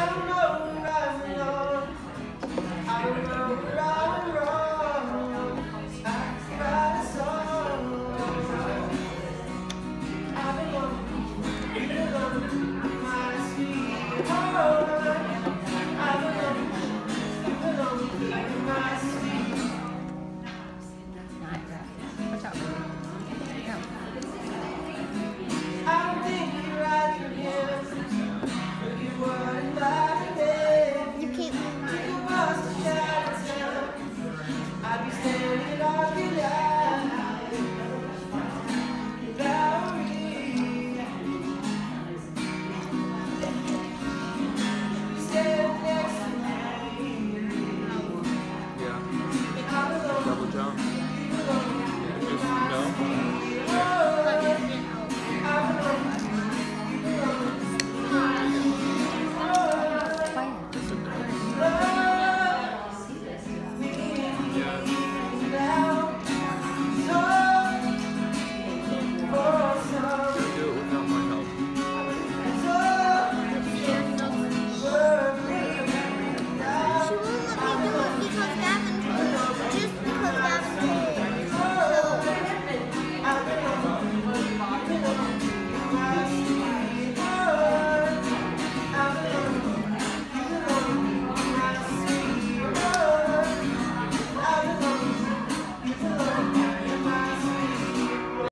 I don't know. Maravilha!